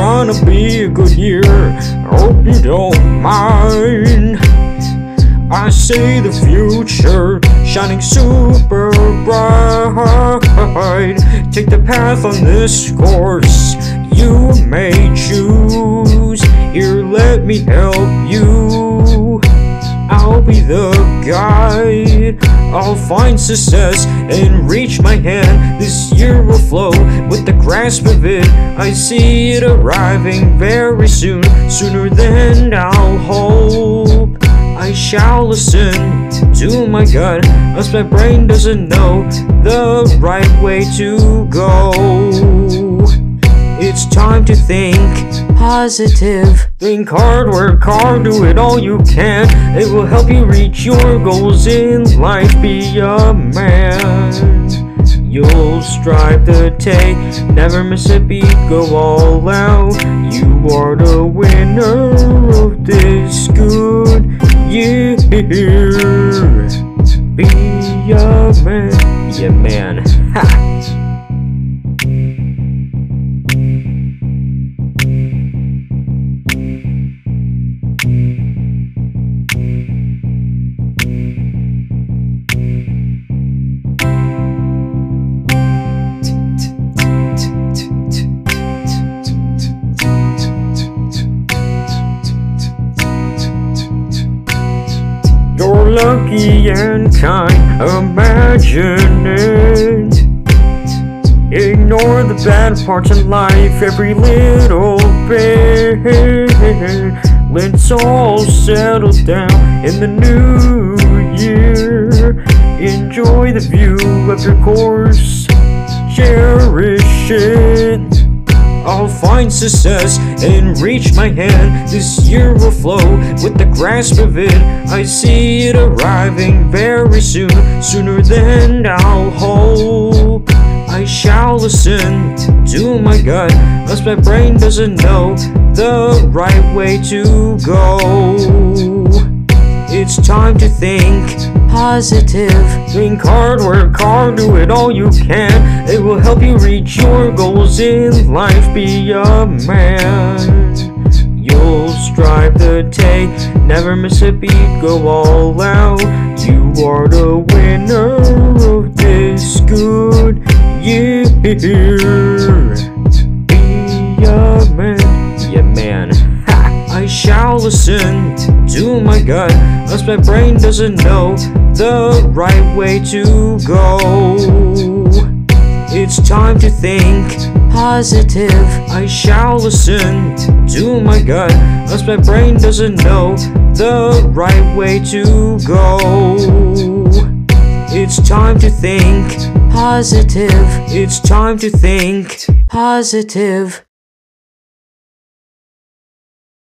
gonna be a good year. I Hope you don't mind. I see the future shining super bright. Take the path on this course you may choose. Here, let me help you. I'll be the guide. I'll find success and reach my hand. This year will flow with the grasp of it. I see it arriving very soon, sooner than I'll hope. I shall listen to my gut, as my brain doesn't know the right way to go. It's time to think positive. Think hard, work hard, do it all you can. It will help you reach your goals in life. Be a man. You'll strive to take, never miss a beat, go all out. You are the winner of this good year. Be a man, be a man. Ha! Lucky and kind, imagine it. Ignore the bad parts in life, every little bit. Let's all settle down in the new year. Enjoy the view of your course, cherish it. I'll find success and reach my hand. This year will flow with the grasp of it. I see it arriving very soon, sooner than I'll hope. I shall listen to my gut, as my brain doesn't know the right way to go. It's time to think positive. Think hard, work hard, do it all you can. It will help you reach your goals in life. Be a man. You'll strive to take, never miss a beat, go all out. You are the winner of this good year. Be a man, be a man. Ha! I shall listen to my gut, as my brain doesn't know the right way to go. It's time to think positive. I shall listen to my gut, as my brain doesn't know the right way to go. It's time to think positive. It's time to think positive.